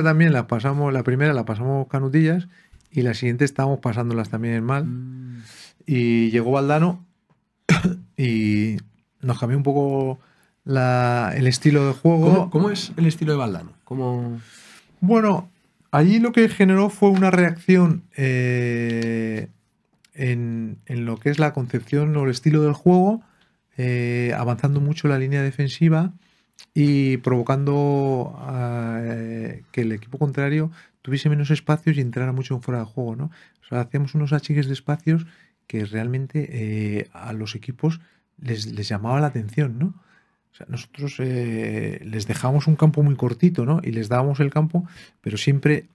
esa también la pasamos, la primera la pasamos canutillas y la siguiente estábamos pasándolas también mal. Mm. Y llegó Valdano y nos cambió un poco la- el estilo de juego. ¿Cómo, cómo es el estilo de Valdano? ¿Cómo... Bueno, allí lo que generó fue una reacción eh, en, en lo que es la concepción o el estilo del juego, eh, avanzando mucho la línea defensiva y provocando eh, que el equipo contrario tuviese menos espacios y entrara mucho en fuera de juego, ¿no? O sea, hacíamos unos achiques de espacios que realmente eh, a los equipos les, les llamaba la atención, ¿no? O sea, nosotros eh, les dejábamos un campo muy cortito, ¿no? Y les dábamos el campo, pero siempre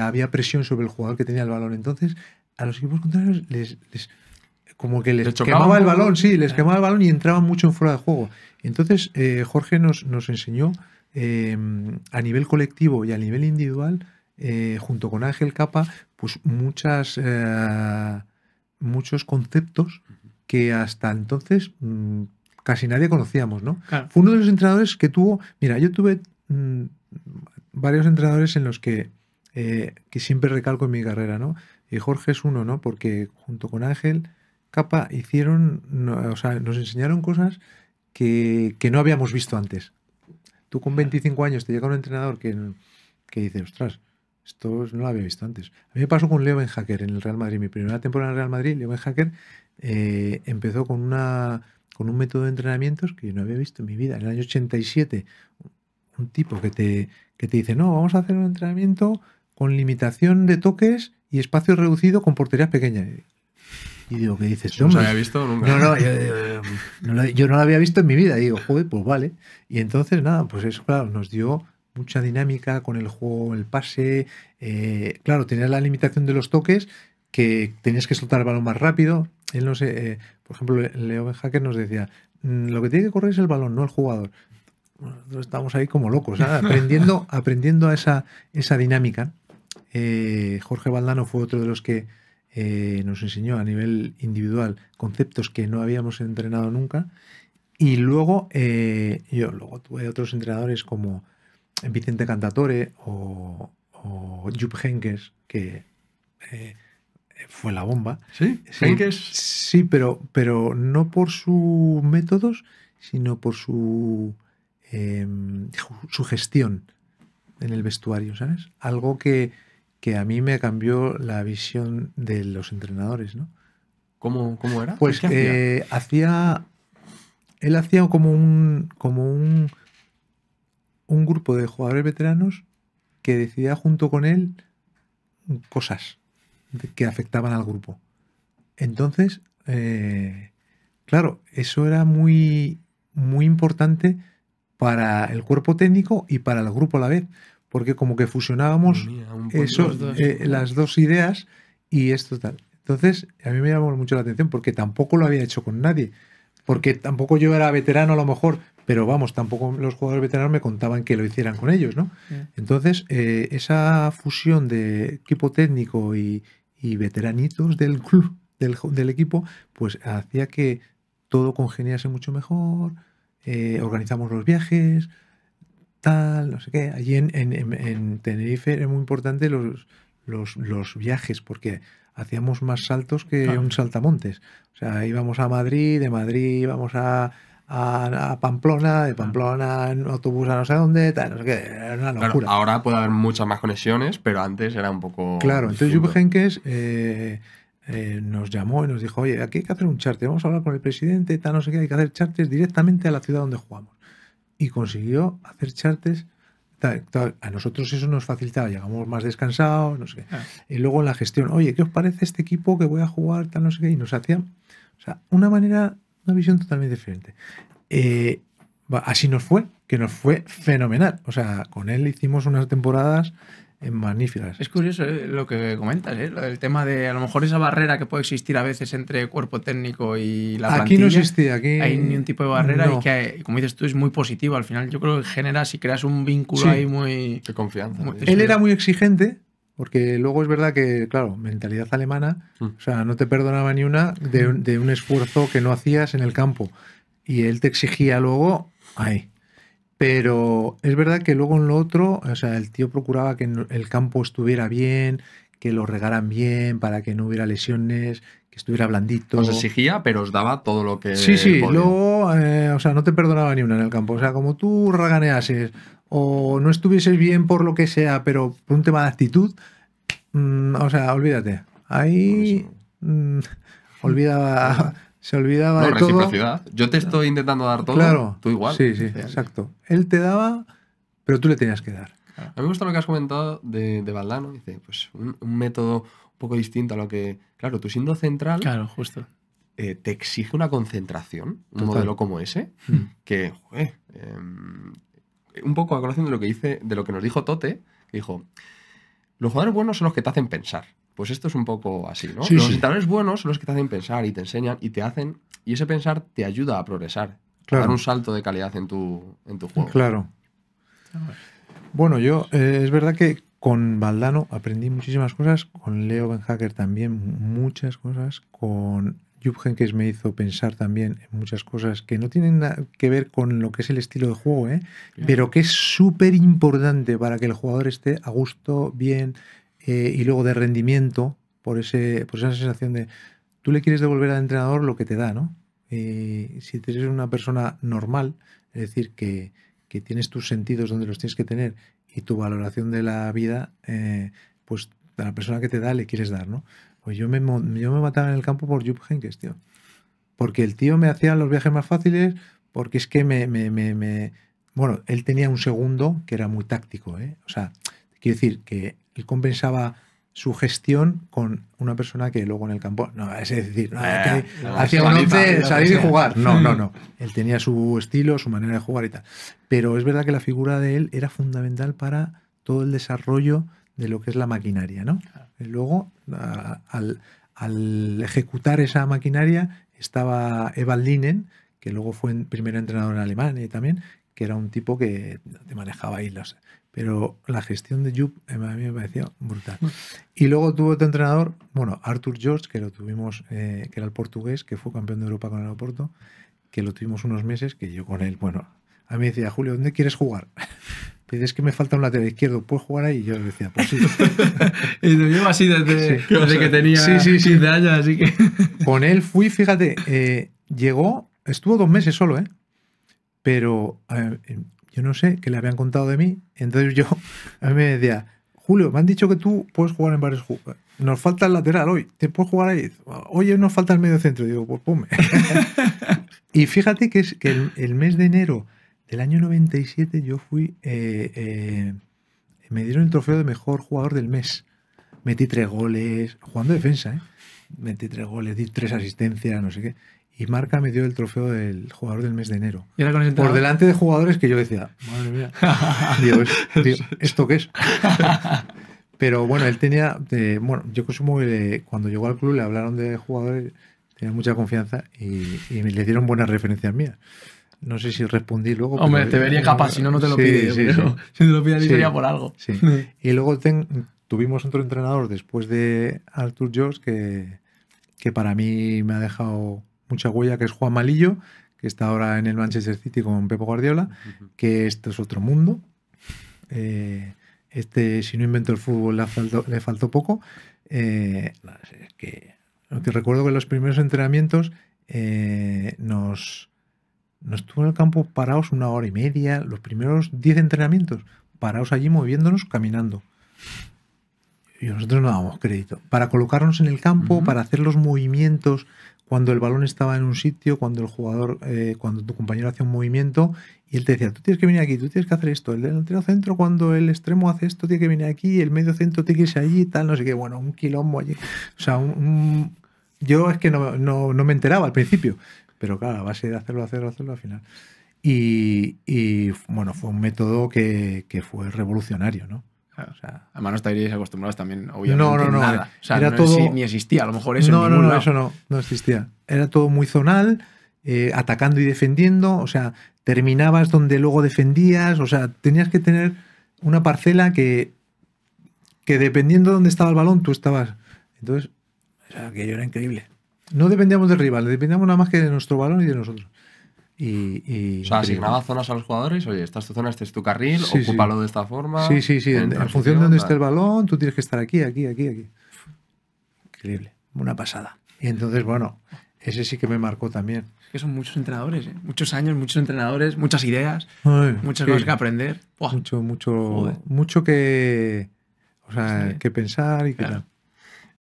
había presión sobre el jugador que tenía el balón. Entonces, a los equipos contrarios les- como que les quemaba el balón, sí, les Ah. quemaba el balón y entraban mucho en fuera de juego. Entonces, eh, Jorge nos, nos enseñó eh, a nivel colectivo y a nivel individual, eh, junto con Ángel Capa, pues muchas, eh, muchos conceptos que hasta entonces mm, casi nadie conocíamos, ¿no? Claro. Fue uno de los entrenadores que tuvo. Mira, yo tuve mm, varios entrenadores en los que, eh, que siempre recalco en mi carrera, ¿no? Y Jorge es uno, ¿no? Porque junto con Ángel Capa hicieron, o sea, nos enseñaron cosas que, que no habíamos visto antes. Tú con 25 años te llega un entrenador que, que dice, ostras, esto no lo había visto antes. A mí me pasó con Leo Hacker en el Real Madrid. Mi primera temporada en el Real Madrid, Leo Hacker eh, empezó con, una, con un método de entrenamientos que yo no había visto en mi vida. En el año 87, un tipo que te, que te dice, no, vamos a hacer un entrenamiento con limitación de toques y espacio reducido con porterías pequeñas. Y digo, ¿qué dices? No se había visto nunca. No, no, yo, yo- no lo, yo no lo había visto en mi vida. Y digo, joder, pues vale. Y entonces, nada, pues eso, claro, nos dio mucha dinámica con el juego, el pase. eh, claro, tenías la limitación de los toques, que tenías que soltar el balón más rápido. Él no sé, eh, por ejemplo, Leo Hacker nos decía, "Mm, lo que tiene que correr es el balón, no el jugador. Nosotros estábamos ahí como locos, aprendiendo, aprendiendo a esa, esa dinámica. Eh, Jorge Valdano fue otro de los que eh, nos enseñó a nivel individual conceptos que no habíamos entrenado nunca. Y luego, eh, yo luego tuve otros entrenadores como Vicente Cantatore o, o Jupp Heynckes, que eh, fue la bomba. ¿Sí? Sí, Heynckes, sí, pero, pero no por sus métodos, sino por su, su gestión en el vestuario, ¿sabes? Algo que, que a mí me cambió la visión de los entrenadores, ¿no? ¿cómo, cómo era? Pues eh, hacía. Él hacía como un. como un. un grupo de jugadores veteranos que decidía junto con él cosas que afectaban al grupo. Entonces, eh, claro, eso era muy, muy importante para el cuerpo técnico y para el grupo a la vez, porque como que fusionábamos eso, dos. eh, las dos ideas y esto tal. Entonces, a mí me llamó mucho la atención porque tampoco lo había hecho con nadie. Porque tampoco yo era veterano a lo mejor, pero vamos, tampoco los jugadores veteranos me contaban que lo hicieran con ellos, ¿no? Entonces, eh, esa fusión de equipo técnico y, y veteranitos del club, del, del equipo, pues hacía que todo congeniase mucho mejor, eh, organizamos los viajes, tal, no sé qué. Allí en, en- en- en Tenerife era muy importante los, los, los viajes, porque hacíamos más saltos que Claro. un saltamontes. O sea, íbamos a Madrid, de Madrid íbamos a, a, a Pamplona, de Pamplona en autobús a no sé dónde, tal, no sé qué, era una Claro, locura. ahora puede haber muchas más conexiones, pero antes era un poco. Claro, entonces. Jupp Heynckes eh, eh, nos llamó y nos dijo, oye, aquí hay que hacer un charter, vamos a hablar con el presidente, tal, no sé qué, hay que hacer charters directamente a la ciudad donde jugamos. Y consiguió hacer charters. A nosotros eso nos facilitaba, llegamos más descansados, no sé. Ah. Y luego la gestión, oye, ¿qué os parece este equipo que voy a jugar, tal, no sé qué? Y nos hacían, o sea, una manera, una visión totalmente diferente. Eh, así nos fue, que nos fue fenomenal. O sea, con él hicimos unas temporadas eh, magníficas. Es curioso eh, lo que comentas, ¿eh? Del tema de a lo mejor esa barrera que puede existir a veces entre cuerpo técnico y la aquí no plantilla. existía, aquí Hay ni un tipo de barrera no. y que, como dices tú, es muy positivo. Al final, yo creo que generas y creas un vínculo Sí. ahí muy. Qué confianza. Muy-. Él era muy exigente, porque luego es verdad que, claro, mentalidad alemana, Mm. o sea, no te perdonaba ni una de, un- de un esfuerzo que no hacías en el campo. Y él te exigía luego, ahí. Pero es verdad que luego en lo otro, o sea, el tío procuraba que el campo estuviera bien, que lo regaran bien, para que no hubiera lesiones, que estuviera blandito. Os exigía, pero os daba todo lo que. Sí, sí, podía. luego, eh, o sea, no te perdonaba ni una en el campo. O sea, como tú raganeases o no estuvieses bien por lo que sea, pero por un tema de actitud, mm, o sea, olvídate. Ahí mm, olvidaba, se olvidaba No, de todo. reciprocidad. Yo te estoy intentando dar todo. Claro. Tú igual. Sí, sí, Sí. exacto. Él te daba, pero tú le tenías que dar. A mí me gusta lo que has comentado de, de Valdano. Dice, pues un, un método un poco distinto a lo que. Claro, tú siendo central, Claro, justo. eh, te exige una concentración, un Total. modelo como ese, Mm. que, joder, em, un poco a colación de lo que dice, de lo que nos dijo Tote, que dijo, los jugadores buenos son los que te hacen pensar. Pues esto es un poco así, ¿no? Sí, los sí. entrenadores buenos son los que te hacen pensar y te enseñan y te hacen. Y ese pensar te ayuda a progresar. A Claro. dar un salto de calidad en tu, en tu juego. Claro. Bueno, yo eh, es verdad que con Valdano aprendí muchísimas cosas, con Leo Benhacker también muchas cosas, con Jupp Heynckes me hizo pensar también en muchas cosas que no tienen nada que ver con lo que es el estilo de juego, ¿eh? pero que es súper importante para que el jugador esté a gusto, bien eh, y luego de rendimiento, por, ese, esa sensación de tú le quieres devolver al entrenador lo que te da, ¿no? Y si eres una persona normal, es decir, que, que tienes tus sentidos donde los tienes que tener y tu valoración de la vida, eh, pues a la persona que te da le quieres dar, ¿no? Pues yo me, yo me mataba en el campo por Jupp Heynckes, tío. Porque el tío me hacía los viajes más fáciles, porque es que me- me- me- Bueno, él tenía un segundo que era muy táctico, ¿eh? O sea, quiero decir que él compensaba su gestión con una persona que luego en el campo... No, es decir, no, Eh, que no, hacía un salir y jugar. No, no, no. Él tenía su estilo, su manera de jugar y tal. Pero es verdad que la figura de él era fundamental para todo el desarrollo de lo que es la maquinaria, ¿no? Y luego, a- al, al ejecutar esa maquinaria, estaba Evan Linen, que luego fue en- primer entrenador en Alemania también, que era un tipo que te manejaba ahí las... Pero la gestión de Jupp eh, a mí me pareció brutal. Y luego tuvo otro entrenador, bueno, Arthur George, que lo tuvimos, eh, que era el portugués, que fue campeón de Europa con el Oporto, que lo tuvimos unos meses, que yo con él, bueno, a mí me decía, Julio, ¿dónde quieres jugar? Me dice, es que me falta un lateral izquierdo, ¿puedes jugar ahí? Y yo le decía, pues sí. Y lo llevo así desde, Sí. desde que tenía Sí, sí, sí. 15 años, así que. Con él fui, fíjate, eh, llegó, estuvo dos meses solo, ¿eh? Pero eh, yo no sé qué le habían contado de mí. Entonces yo, a mí me decía, Julio, me han dicho que tú puedes jugar en varios juegos. Nos falta el lateral hoy, ¿te puedes jugar ahí? Oye, nos falta el medio centro. Digo, pues ponme. y fíjate que, es, que el, el mes de enero del año 97 yo fui, eh, eh, me dieron el trofeo de mejor jugador del mes. Metí tres goles, jugando defensa, ¿eh? Metí tres goles, di tres asistencias, no sé qué. Y Marca me dio el trofeo del jugador del mes de enero. Y ese Por delante de jugadores que yo decía, madre mía, digo, es- digo, ¿esto qué es? Pero bueno, él tenía, eh, bueno, yo consumo, cuando llegó al club le hablaron de jugadores, tenía mucha confianza y, y me le dieron buenas referencias mías. No sé si respondí luego. Hombre, pero- te vería capaz, si no, no te lo Sí, pide. sí, pero sí. Si te lo pide sería por algo. Y luego ten- tuvimos otro entrenador después de Arthur Jones que, que para mí me ha dejado mucha huella, que es Juan Malillo, que está ahora en el Manchester City con Pepo Guardiola, que esto es otro mundo. Eh, este, si no inventó el fútbol, le faltó, le faltó poco. Eh, no sé, es que, lo que recuerdo que en los primeros entrenamientos eh, nos, nos estuvo en el campo parados una hora y media, los primeros 10 entrenamientos, parados allí moviéndonos, caminando. Y nosotros no dábamos crédito. Para colocarnos en el campo, para hacer los movimientos cuando el balón estaba en un sitio, cuando el jugador, eh, cuando tu compañero hacía un movimiento, y él te decía, tú tienes que venir aquí, tú tienes que hacer esto. El delantero centro, cuando el extremo hace esto, tiene que venir aquí, el medio centro tiene que irse allí, tal, no sé qué. Bueno, un quilombo allí. O sea, un, un- yo es que no, no- no me enteraba al principio, pero claro, a base de hacerlo, hacerlo, hacerlo al final. Y, y, bueno, fue un método que, que fue revolucionario, ¿no? O sea, Además, no estaríais acostumbrados también, obviamente, No, no, no, nada. O sea, era no todo- exi- ni existía, a lo mejor eso no, en no, no, lado. eso no, no existía. Era todo muy zonal, eh, atacando y defendiendo, o sea, terminabas donde luego defendías, o sea, tenías que tener una parcela que, que dependiendo de dónde estaba el balón, tú estabas. Entonces, o sea, aquello era increíble. No dependíamos del rival, dependíamos nada más que de nuestro balón y de nosotros. Y, y O sea, asignaba zonas a los jugadores, oye, esta es tu zona, este es tu carril, Sí, sí. ocúpalo de esta forma. Sí, sí, sí. En, función de dónde esté el balón, tú tienes que estar aquí, aquí, aquí, aquí. Increíble. Una pasada. Y entonces, bueno, ese sí que me marcó también. Es que son muchos entrenadores, ¿eh? muchos años, muchos entrenadores, muchas ideas, Ay, muchas sí. cosas que aprender. Buah. Mucho, mucho, Joder. mucho que, o sea, Sí. que pensar y que Claro. tal.